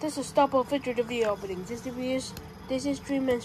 This is stop or feature the video opening. This is this is Dream and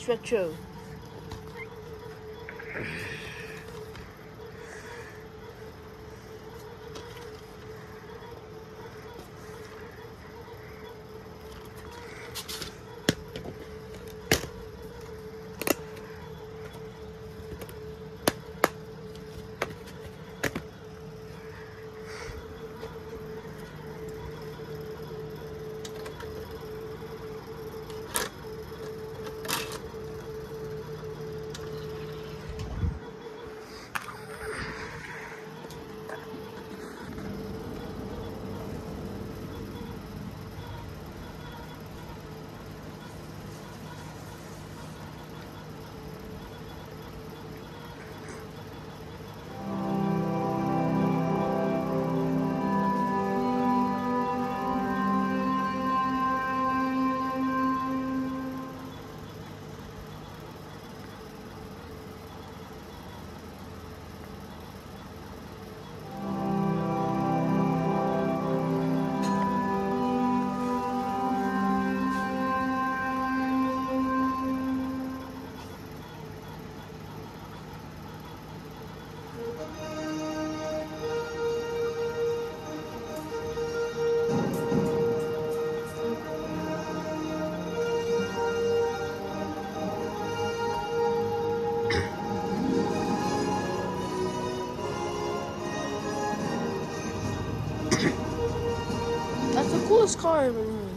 That's the coolest car I've ever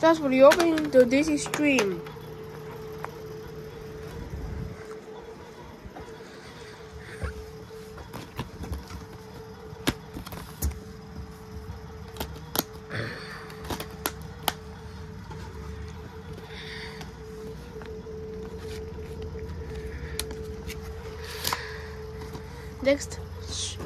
That's for the opening to this stream. Next, sh-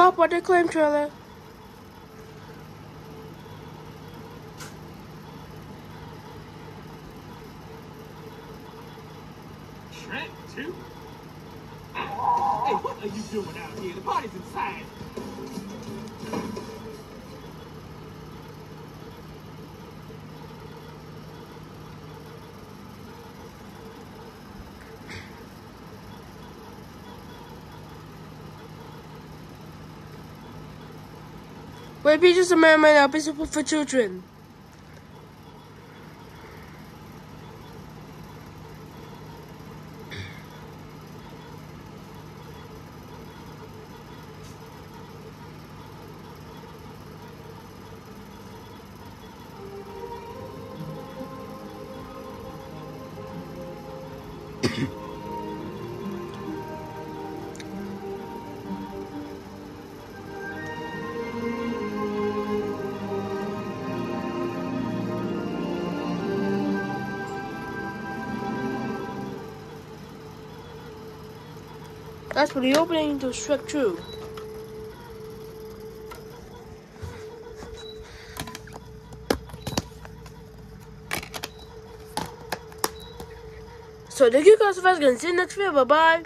Cop, what they claim trailer? Shrek 2? Hey, what are you doing out here? The party's inside. Peaches and Mermaid are peaceful for children. That's for the opening to Shrek 2. So thank you guys for watching. See you next video. Bye bye.